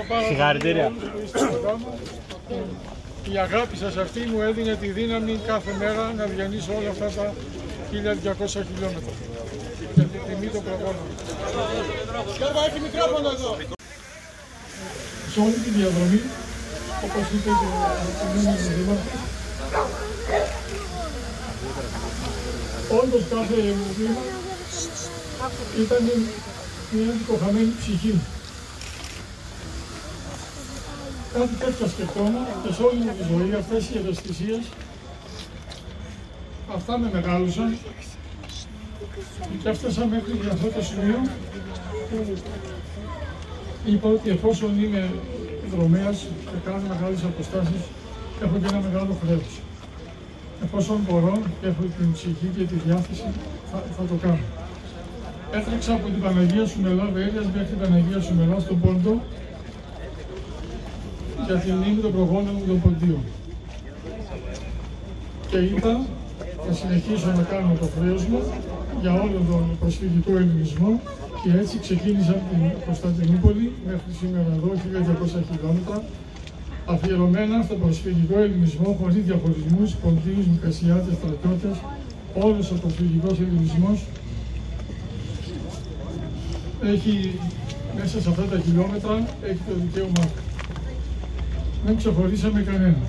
ευχαριστώ πάρα πολύ Συγχαρητήρια. όλους που είστε κοντά μου. Η αγάπη σας αυτή μου έδινε τη δύναμη κάθε μέρα να διανύσω όλα αυτά τα 1200 χιλιόμετρα. Για την τιμή των προπόνων. Σε όλη τη διαδρομή, όπως είπε και ο κινούμενος δήμαρχος, όντως κάθε μου βήμα ήταν μια δικοχαμένη ψυχή. Κάτι τέτοια σκεφτόμουν και σε όλη μου τη ζωή αυτές οι ευαισθησίες αυτά με μεγάλωσαν και έφτασα μέχρι αυτό το σημείο που είπα ότι εφόσον είμαι δρομέας και κάνω μεγάλες αποστάσεις έχω και ένα μεγάλο χρέος. Εφόσον μπορώ και έχω την ψυχή και τη διάθεση θα, θα το κάνω. Έτρεξα από την Παναγία Σουμελά Βέρειας μέχρι την Παναγία Σουμελά στον Πόντο για την μνήμη των προγόνων μου των Ποντίων. Και είπα θα συνεχίσω να κάνω το χρέος μου για όλο τον προσφυγικό ελληνισμό και έτσι ξεκίνησα από την Κωνσταντινούπολη μέχρι σήμερα εδώ, 1200 χιλιόμετρα, αφιερωμένα στο προσφυγικό ελληνισμό χωρίς διαχωρισμούς, ποντίους, μικρασιάτες, στρατιώτες, όλος ο προσφυγικός ελληνισμός έχει μέσα σε αυτά τα χιλιόμετρα έχει το δικαίωμά του. Δεν ξεχωρίσαμε κανένα.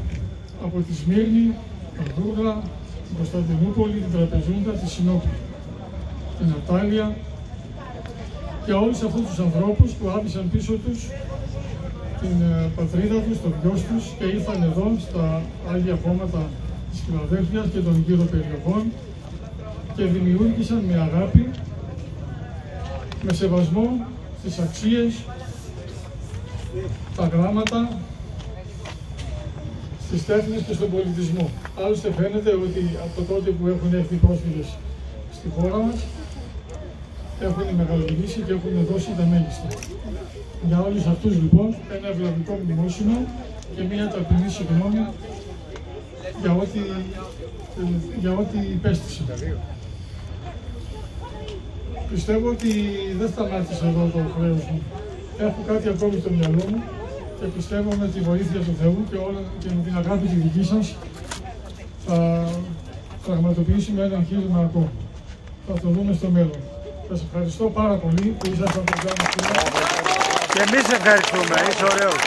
Από τη Σμύρνη, τα Δούργα, την Κωνσταντινούπολη, την Τραπεζούντα, τη Συνόπολη, την Ατάλια και όλους αυτούς τους ανθρώπους που άφησαν πίσω τους την ε, πατρίδα τους, τον γιος τους και ήρθαν εδώ στα Άγια Χώματα της Φιλαδέλφειας και των γύρω περιοχών και δημιούργησαν με αγάπη, με σεβασμό στις αξίες, τα γράμματα, στις τέχνες και στον πολιτισμό. Άλλωστε φαίνεται ότι από το τότε που έχουν έρθει οι πρόσφυγες στη χώρα μας, έχουν μεγαλοποιήσει και έχουν δώσει τα μέγιστα. Για όλους αυτούς λοιπόν ένα ευλαβικό μνημόσυνο και μια ταπεινή συγγνώμη για ό,τι, για ό,τι υπέστησαν. Πιστεύω ότι δεν σταμάτησε εδώ το χρέος μου. Έχω κάτι ακόμη στο μυαλό μου και πιστεύω με τη βοήθεια του Θεού και, όλα, και με την αγάπη της δικής σας θα πραγματοποιήσουμε ένα εγχείρημα ακόμα. Θα το δούμε στο μέλλον. Σας ευχαριστώ πάρα πολύ που ήσασταν κοντά μας σήμερα. Και εμείς ευχαριστούμε, είσαι ωραίος.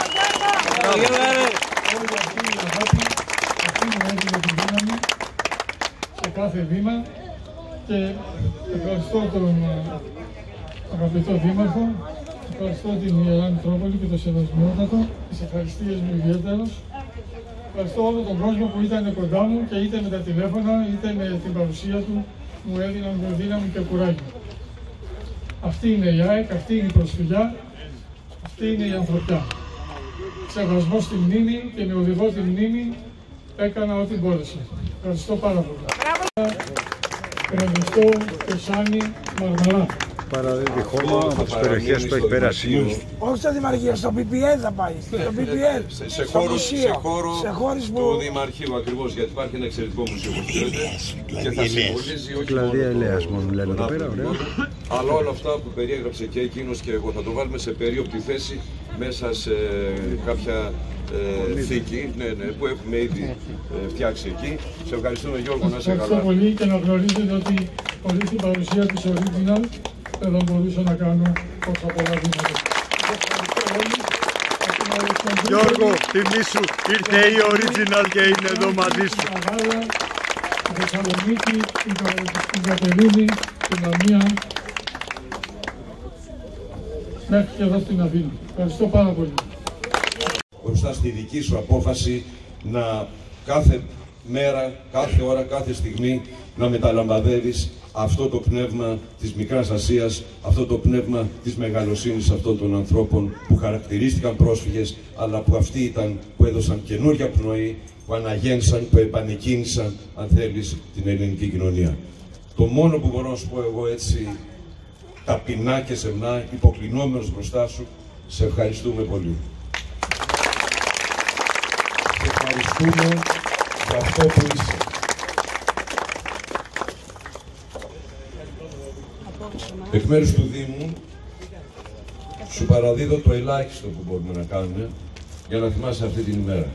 Όλη αυτή η αγάπη, αυτή μου έδινε τη δύναμη σε κάθε βήμα και ευχαριστώ τον ε, αγαπητό Δήμαρχο, ευχαριστώ την Ιερά Μητρόπολη και το Σεβασμιότατο, τις ευχαριστίες μου ιδιαίτερος. Ευχαριστώ όλο τον κόσμο που ήταν κοντά μου και είτε με τα τηλέφωνα είτε με την παρουσία του μου έδιναν με δύναμη και κουράγιο. Αυτή είναι η ΑΕΚ, αυτή είναι η προσφυγιά, αυτή είναι η ανθρωπιά. Σεβασμό στη μνήμη και με οδηγό τη μνήμη έκανα ό,τι μπόρεσα. Ευχαριστώ πάρα πολύ. Ευχαριστώ και Σάνι Μαρμαρά. Παραδίδει χώμα από τις περιοχές που έχει περάσει. Όχι στο Δημαρχείο, στο PPL θα πάει. Στο PPL. Σε, σε, στο χώρους, μουσείο. σε χώρο σε χώρους που... του Δημαρχείου ακριβώς γιατί υπάρχει ένα εξαιρετικό μουσείο που ξέρετε και θα συμβολίζει όχι Κλαδία μόνο Ελέας το- μόνο λένε τον εδώ πέρα, άνθρωπο, ωραία. αλλά όλα αυτά που περιέγραψε και εκείνος και εγώ θα το βάλουμε σε περίοπτη θέση μέσα σε κάποια ε, θήκη ναι, ναι, που έχουμε ήδη ε, φτιάξει εκεί. Σε ευχαριστούμε Γιώργο, να είσαι Ευχαριστώ καλά. πολύ και να γνωρίζετε ότι χωρίς την παρουσία της Original δεν θα μπορούσα να κάνω τόσα πολλά βήματα. Ευχαριστώ όλους. Από την Αλεξανδρούπολη, Γιώργο, τιμή σου, ήρθε η original και είναι εδώ μαζί σου. Την Καβάλα, τη Θεσσαλονίκη, την Κα- την Κατερίνη, την Λαμία, μέχρι και εδώ στην Αθήνα. Ευχαριστώ πάρα πολύ. μπροστά στη δική σου απόφαση να κάθε μέρα, κάθε ώρα, κάθε στιγμή να μεταλαμπαδεύεις αυτό το πνεύμα της Μικράς Ασίας, αυτό το πνεύμα της μεγαλοσύνης αυτών των ανθρώπων που χαρακτηρίστηκαν πρόσφυγες, αλλά που αυτοί ήταν που έδωσαν καινούργια πνοή, που αναγέννησαν, που επανεκκίνησαν, αν θέλεις, την ελληνική κοινωνία. Το μόνο που μπορώ να σου πω εγώ έτσι ταπεινά και σεμνά, υποκλεινόμενος μπροστά σου, σε ευχαριστούμε πολύ. Σε ευχαριστούμε για αυτό που είσαι. Εκ μέρους του Δήμου, σου παραδίδω το ελάχιστο που μπορούμε να κάνουμε για να θυμάσαι αυτή την ημέρα.